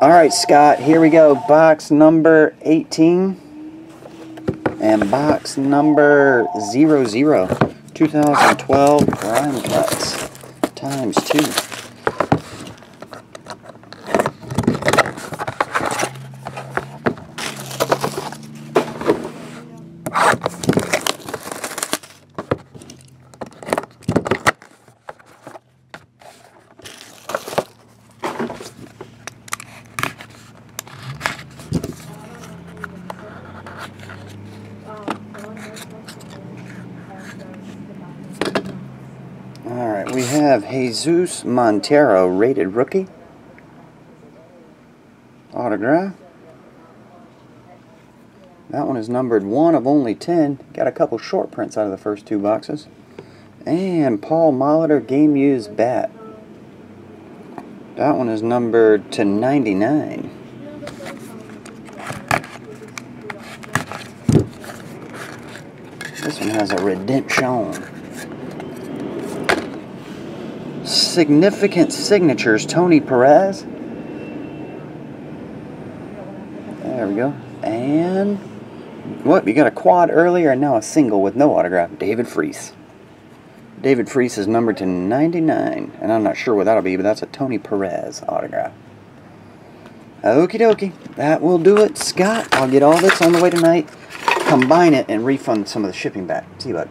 All right, Scott, here we go. Box number 18 and box number 00. 2012 prime cuts times two. We have Jesus Montero, rated rookie. Autograph. That one is numbered 1 of only 10. Got a couple short prints out of the first two boxes. And Paul Molitor, game used bat. That one is numbered to 99. This one has a redemption. Significant signatures, Tony Perez. There we go. And what? You got a quad earlier and now a single with no autograph. David Freese. David Freese is numbered to 99, and I'm not sure what that'll be, but that's a Tony Perez autograph. Okie dokie. That will do it. Scott, I'll get all this on the way tonight, combine it, and refund some of the shipping back. See you, bud.